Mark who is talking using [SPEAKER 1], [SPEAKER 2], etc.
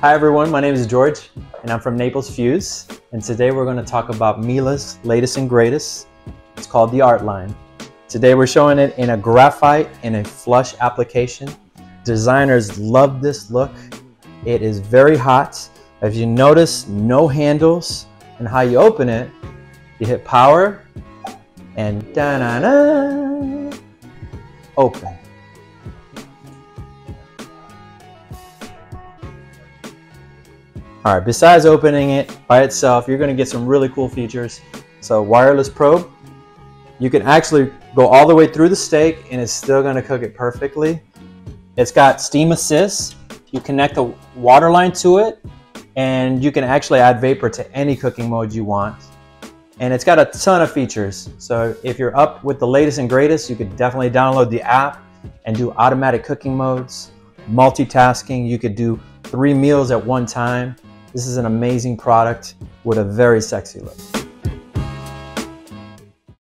[SPEAKER 1] Hi everyone, my name is George and I'm from Naples Fuse and today we're going to talk about Miele's latest and greatest. It's called the ArtLine. Today we're showing it in a graphite in a flush application. Designers love this look. It is very hot. If you notice, no handles and how you open it, you hit power and da-na-na, open. All right, besides opening it by itself, you're gonna get some really cool features. So wireless probe, you can actually go all the way through the steak and it's still gonna cook it perfectly. It's got steam assist. You connect the water line to it and you can actually add vapor to any cooking mode you want. And it's got a ton of features. So if you're up with the latest and greatest, you could definitely download the app and do automatic cooking modes, multitasking. You could do three meals at one time. This is an amazing product with a very sexy look.